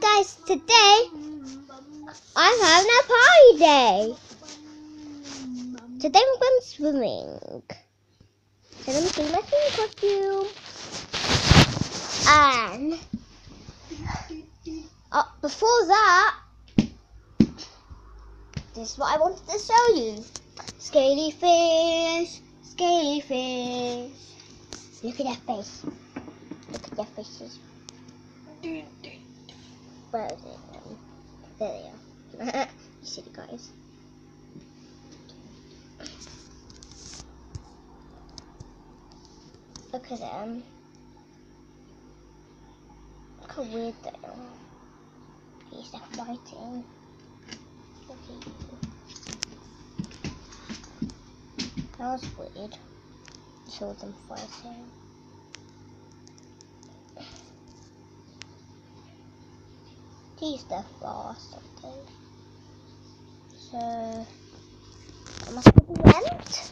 guys, today I'm having a party day. Today I'm going swimming. So let me see my swimming costume. And uh, before that, this is what I wanted to show you. Scaly fish, scaly fish. Look at their face. Look at their faces. It? Um, there they are. you see the guys. Look at them. Look how weird they are. He's like fighting. Look at you. That was weird. Show them fighting. The fast, I think. So, I must the end.